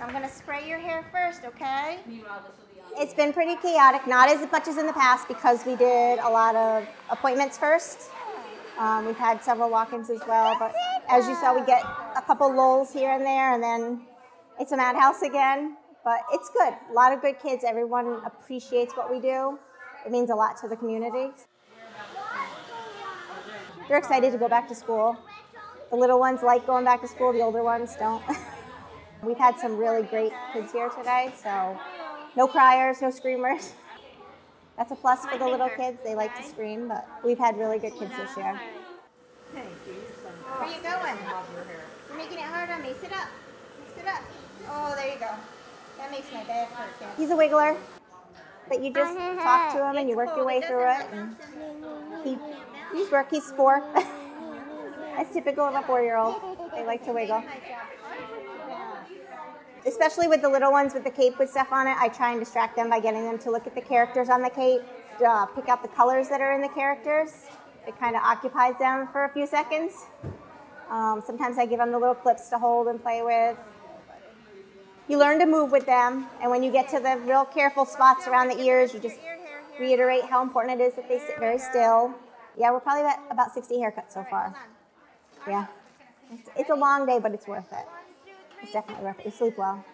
I'm gonna spray your hair first, okay? It's been pretty chaotic, not as much as in the past because we did a lot of appointments first. Um, we've had several walk-ins as well, but as you saw, we get a couple lulls here and there, and then it's a madhouse again. But it's good. A lot of good kids. Everyone appreciates what we do. It means a lot to the community. They're excited to go back to school. The little ones like going back to school. The older ones don't. We've had some really great kids here today, so no criers, no screamers. That's a plus for the little kids. They like to scream, but we've had really good kids this year. Where you going? You're making it hard on me. Sit up. Sit up. Oh, there you go. That makes my back hurt. He's a wiggler, but you just talk to him and you work your way through it. And he, he's work. He's four. That's typical of a four-year-old. They like to wiggle. Especially with the little ones with the cape with stuff on it, I try and distract them by getting them to look at the characters on the cape, uh, pick out the colors that are in the characters. It kind of occupies them for a few seconds. Um, sometimes I give them the little clips to hold and play with. You learn to move with them, and when you get to the real careful spots around the ears, you just reiterate how important it is that they sit very still. Yeah, we're probably at about 60 haircuts so far. Yeah. It's, it's a long day, but it's worth it. It's definitely worth it. You sleep well.